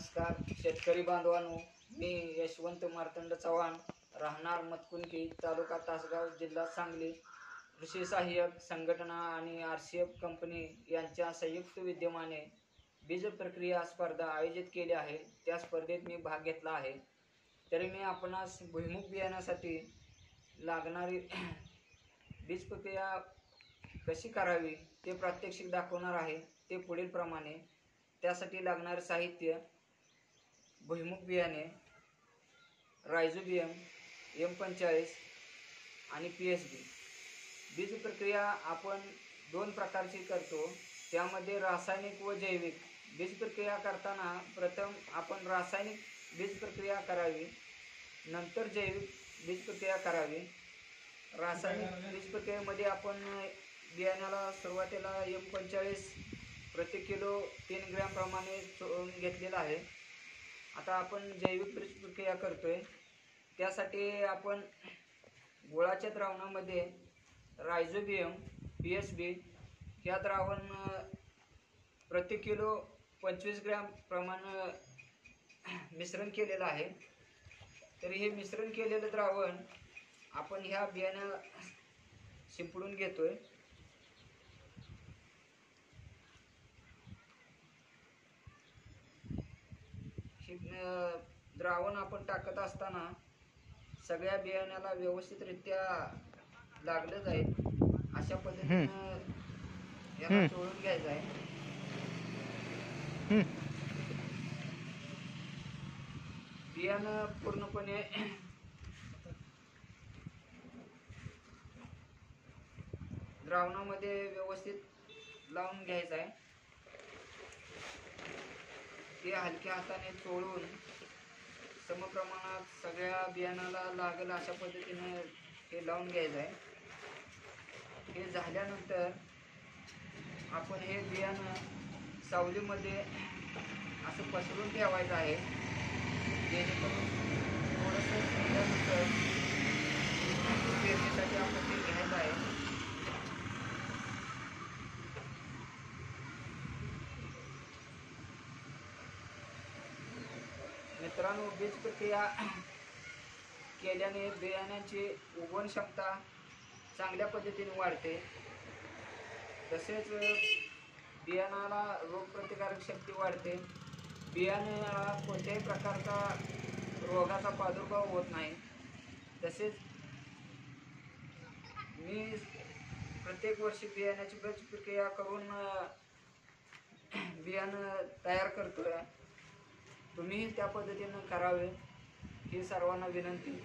नमस्कार. शेतकरी बांधवांनो मी यशवंत मार्तंड चव्हाण राहणार मतकुंकी तालुका तासगाव जिल्हा सांगली. कृषी सहाय्यक संघटना आणि आर सी एफ कंपनी यांच्या संयुक्त विद्यमाने बीज प्रक्रिया स्पर्धा आयोजित केली आहे. त्या स्पर्धेत मी भाग घेतला आहे. तरी मी आपणास भुईमुग बियाण्यासाठी लागणारी बीज प्रक्रिया कशी करावी ते प्रात्यक्षिक दाखवणार आहे ते पुढील प्रमाणे त्यासाठी लागणारे साहित्य भुईमुग बियाणे रायझोबियम एम पंचेचाळीस आणि पी एच बी बीज प्रक्रिया आपण दोन प्रकारची करतो. त्यामध्ये रासायनिक व जैविक. बीज प्रक्रिया करताना प्रथम आपण रासायनिक बीज प्रक्रिया करावी. नंतर जैविक बीज प्रक्रिया करावी. रासायनिक बीज प्रक्रियेमध्ये आपण बियाण्याला सुरुवातीला एम पंचेचाळीस प्रति किलो तीन ग्रॅमप्रमाणे घेतलेलं आहे. आता आपण जैविक बीज प्रक्रिया करतोय. त्यासाठी आपण गुळाच्या द्रावणामध्ये रायझोबियम पी एस बी ह्या द्रावण प्रति किलो पंचवीस ग्रॅम प्रमाण मिश्रण केलेलं आहे. तर हे मिश्रण केलेलं द्रावण आपण ह्या बियाण्या शिंपडून घेतोय. आहे द्रावण आपण टाकत असताना सगळ्या बियाण्याला व्यवस्थितरित्या लागलं जाईल. अशा पद्धतीनं याला चोळून घ्यायचं आहे. बियाणं पूर्णपणे द्रावणामध्ये व्यवस्थित लावून घ्यायचं आहे. ते हलक्या हाताने चोळून समप्रमाणात सगळ्या बियाणाला लागेल अशा पद्धतीने हे लावून घ्यायचं आहे. हे झाल्यानंतर आपण हे बियाणं सावलीमध्ये असं पसरून ठेवायचं आहे. जेणेकरून थोडंसं झाल्यानंतर पेरणीसाठी आपण ते घ्यायचं आहे मित्रांनो बीज प्रक्रिया केल्याने बियाण्याची उगवण क्षमता चांगल्या पद्धतीने वाढते. तसेच बियाणाला रोगप्रतिकारक शक्ती वाढते. बियाण्याला कोणत्याही प्रकारचा रोगाचा प्रादुर्भाव होत नाही. तसेच मी प्रत्येक वर्षी बियाण्याची बीज प्रक्रिया करून बियाणं तयार करतो आहे तुम्हीही त्या पद्धतीनं करावे ही सर्वांना विनंती.